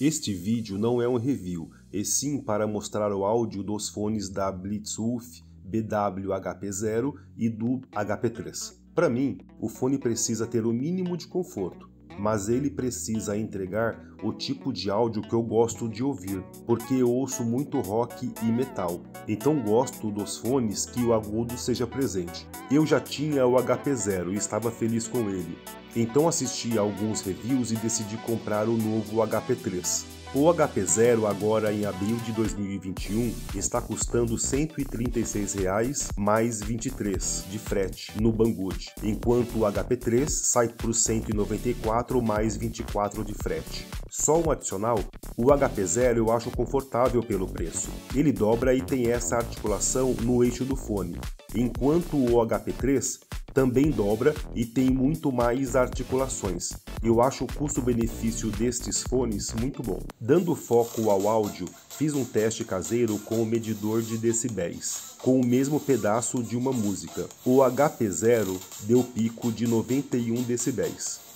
Este vídeo não é um review, e sim para mostrar o áudio dos fones da Blitzwolf BW-HP0 e do HP3. Para mim, o fone precisa ter o mínimo de conforto, mas ele precisa entregar o tipo de áudio que eu gosto de ouvir, porque eu ouço muito rock e metal, então gosto dos fones que o agudo seja presente. Eu já tinha o HP0 e estava feliz com ele, então assisti a alguns reviews e decidi comprar o novo HP3. O HP0 agora em abril de 2021 está custando 136 reais mais 23 de frete no Banggood, enquanto o HP3 sai por 194 mais 24 de frete. Só um adicional, o HP0 eu acho confortável pelo preço. Ele dobra e tem essa articulação no eixo do fone, enquanto o HP3 também dobra e tem muito mais articulações. Eu acho o custo-benefício destes fones muito bom. Dando foco ao áudio, fiz um teste caseiro com o medidor de decibéis, com o mesmo pedaço de uma música. O HP0 deu pico de 91 decibéis.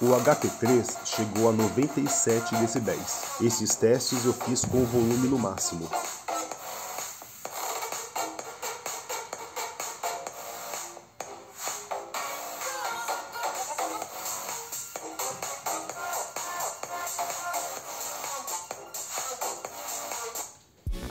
O HP3 chegou a 97 decibéis. Esses testes eu fiz com o volume no máximo.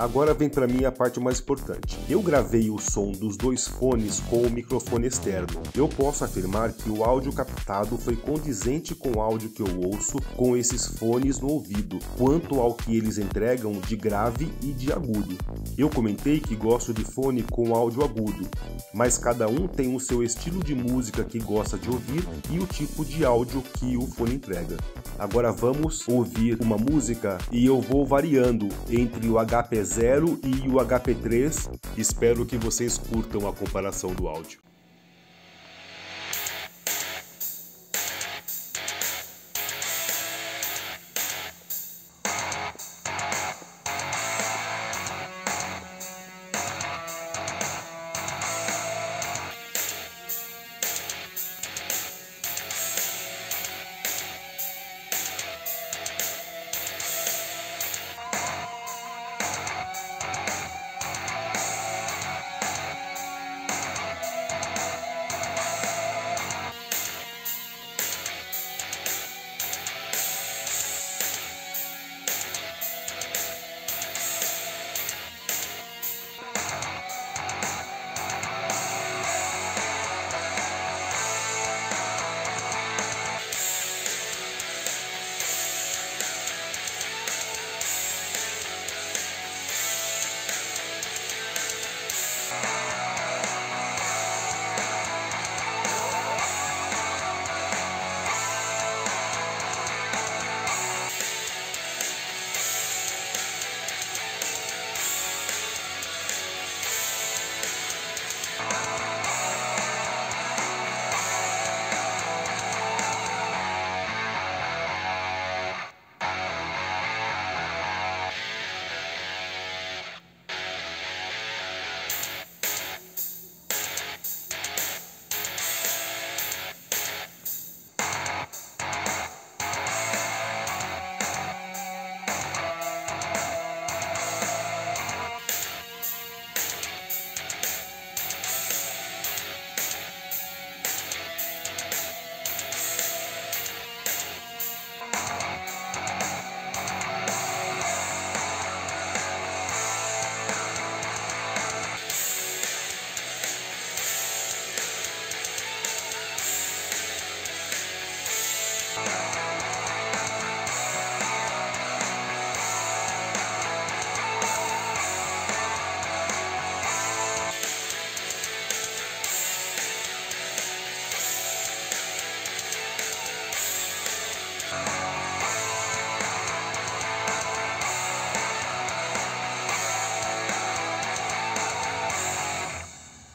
Agora vem para mim a parte mais importante. Eu gravei o som dos dois fones com o microfone externo. Eu posso afirmar que o áudio captado foi condizente com o áudio que eu ouço com esses fones no ouvido, quanto ao que eles entregam de grave e de agudo. Eu comentei que gosto de fone com áudio agudo, mas cada um tem o seu estilo de música que gosta de ouvir e o tipo de áudio que o fone entrega. Agora vamos ouvir uma música e eu vou variando entre o HP0 e o HP3. Espero que vocês curtam a comparação do áudio.